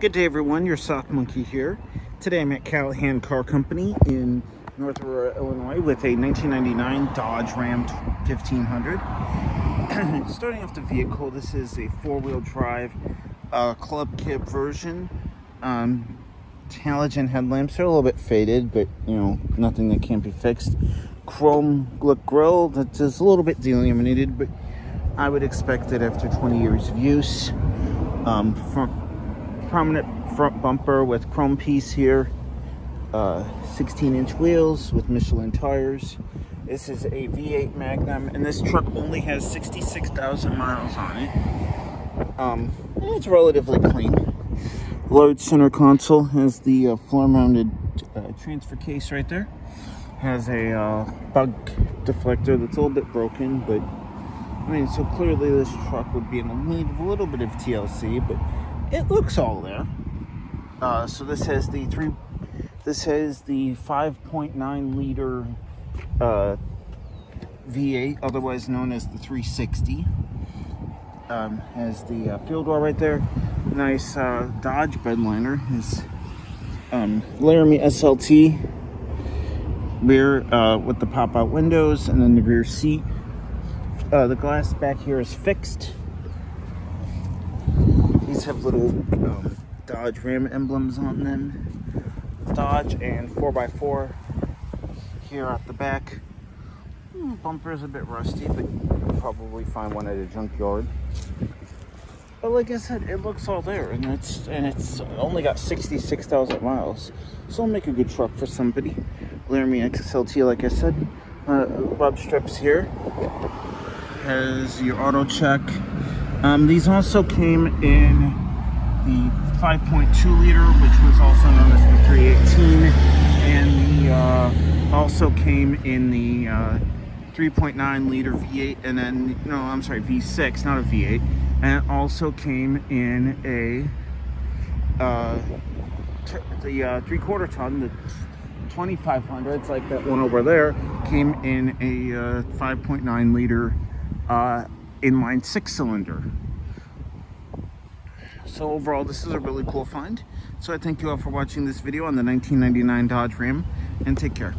Good day everyone, your Sock Monkey here. Today I'm at Callahan Car Company in North Aurora, Illinois with a 1999 Dodge Ram 1500. Starting off the vehicle, this is a four-wheel drive uh, club cab version. Um, halogen headlamps are a little bit faded, but you know, nothing that can't be fixed. Chrome look grill that is a little bit delaminated, but I would expect that after 20 years of use. Um, front prominent front bumper with chrome piece here. Uh, 16 inch wheels with Michelin tires. This is a V8 Magnum and this truck only has 66,000 miles on it. Um, it's relatively clean. Load center console has the uh, floor mounted uh, transfer case right there. Has a uh, bug deflector that's a little bit broken, but I mean, so clearly this truck would be in need of a little bit of TLC, but it looks all there. Uh, so this has the three, this has the 5.9 liter uh, V8, otherwise known as the 360. Um, has the uh, fuel door right there. Nice uh, Dodge bedliner. His um, Laramie SLT rear uh, with the pop-out windows and then the rear seat. Uh, the glass back here is fixed. Have little um, Dodge Ram emblems on them. Dodge and 4x4 here at the back. Hmm, bumper is a bit rusty, but you'll probably find one at a junkyard. But like I said, it looks all there, and it's and it's only got 66,000 miles, so it'll make a good truck for somebody. Laramie XSLT, like I said, uh, rub strips here. Has your auto check um, these also came in the 5.2 liter, which was also known as the 318, and the uh, also came in the uh, 3.9 liter V8, and then no, I'm sorry, V6, not a V8, and it also came in a uh, the uh, three quarter ton, the 2500, it's like that one over there, came in a uh, 5.9 liter uh, inline six cylinder. So overall, this is a really cool find. So I thank you all for watching this video on the 1999 Dodge Ram and take care.